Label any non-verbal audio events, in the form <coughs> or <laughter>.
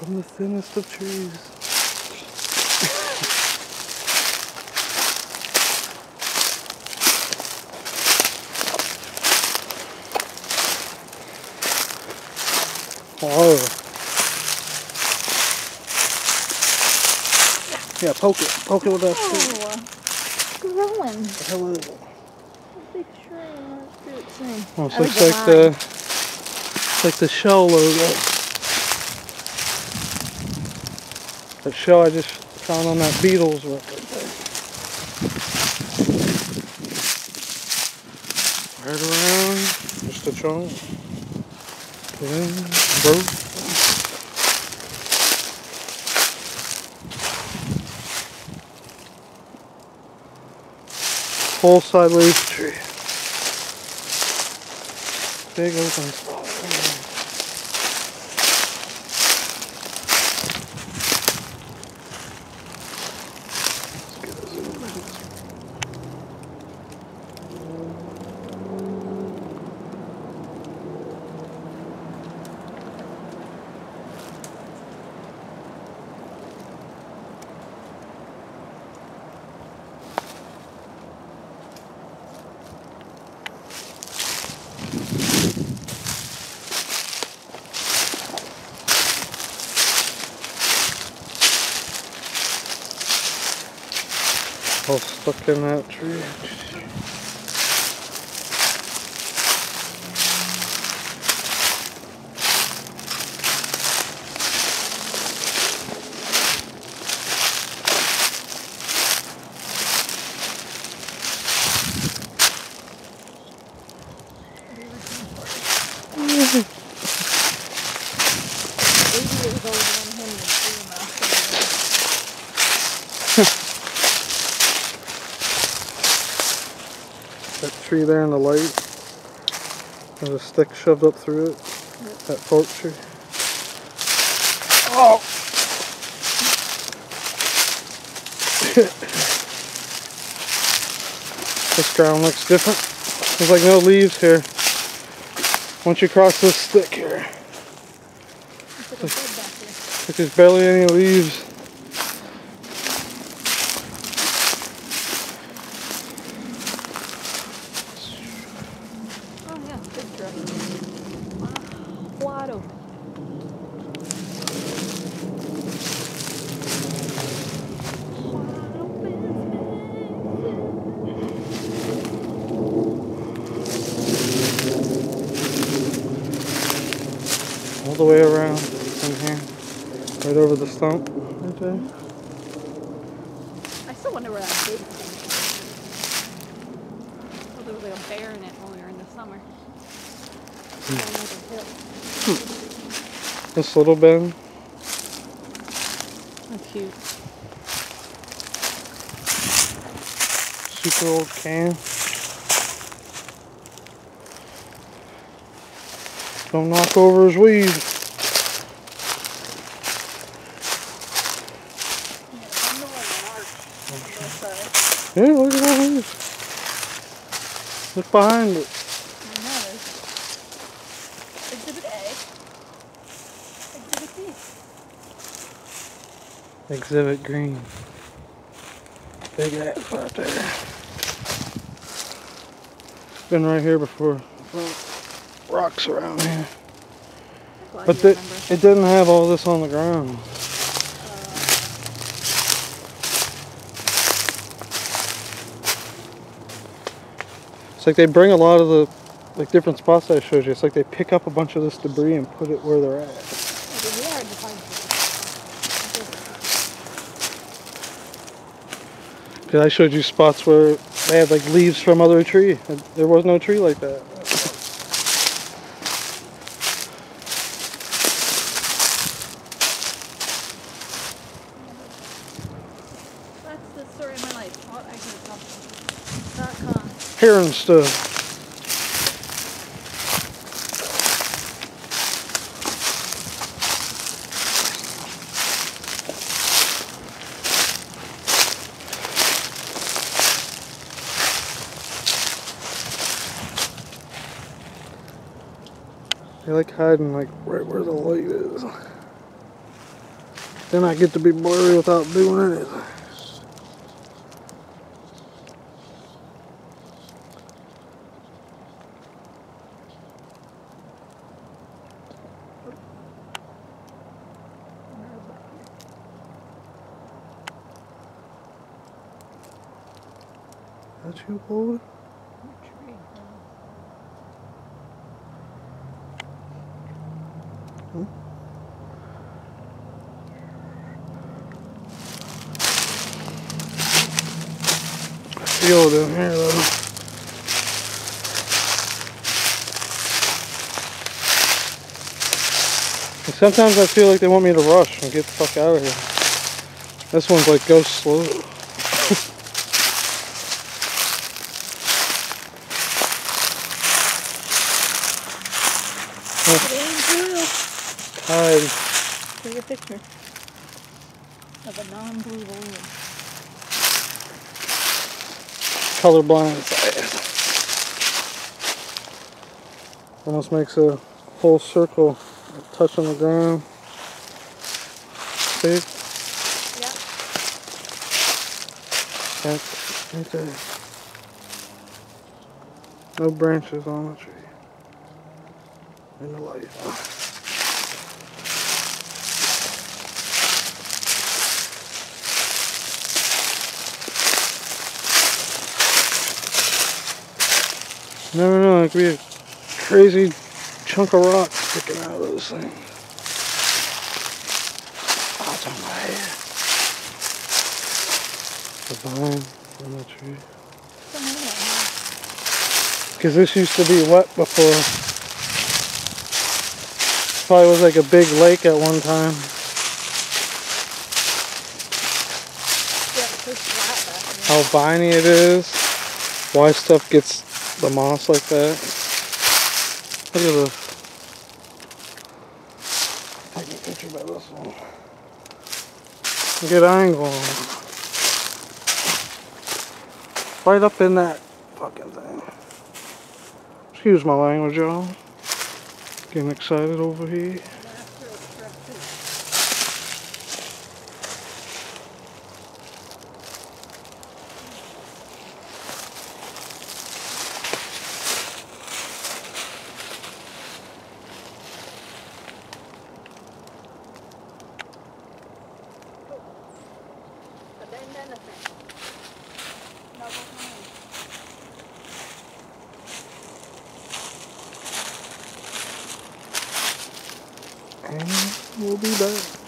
from the thinnest of trees. Oh. Yeah, poke it. Poke it with that stick. Oh, growing. The hell is it? A big tree. Let's do its thing. Almost I looks like like the the line. like the shell logo. That shell I just found on that Beatles record. Right around, just a chunk. Then broke. Full sideways tree. Big open spot. All stuck in that tree. Eighty years old and him and three That tree there in the light. There's a stick shoved up through it. That fork tree. Oh! <coughs> this ground looks different. There's like no leaves here. Once you cross this stick here, like a bed back here. like there's barely any leaves. Oh yeah, big tree. Wow, wide open. Wide open space. all the way around from here, right over the stump, right there. I still wonder where that big thing is. Oh, there was like a bear in it when we were in the summer. On like. This little bend, Oh, cute. super old can. Don't knock over his weed. Yeah, look at all these. Look behind it. Exhibit A. Exhibit B. Exhibit green. Big ass right there. Been right here before. Rocks around here. But you the, it didn't have all this on the ground. It's like they bring a lot of the like different spots that I showed you. It's like they pick up a bunch of this debris and put it where they're at. Cause I showed you spots where they had like leaves from other tree. There was no tree like that. That's the story of my life. What I could dot stuff. They like hiding like right where the light is. Then I get to be blurry without doing anything. That you hold? Feel down here though. Sometimes I feel like they want me to rush and get the fuck out of here. This one's like go slow. Tide. Take a picture of a non-blue balloon. colorblind. Almost makes a whole circle touching the ground. See? Yep. That's right there. No branches on the tree. In the light. Never know, it could be a crazy chunk of rock sticking out of those things. Oh, it's on my head. The vine on the tree. Because this used to be wet before. Probably was like a big lake at one time. How viney it is. Why stuff gets the moss like that. Look at this. Take a picture by this one. Good angle. Right up in that fucking thing. Excuse my language, y'all. Getting excited over here. After it's corrected. But then, then the thing. Double time. And we'll be back.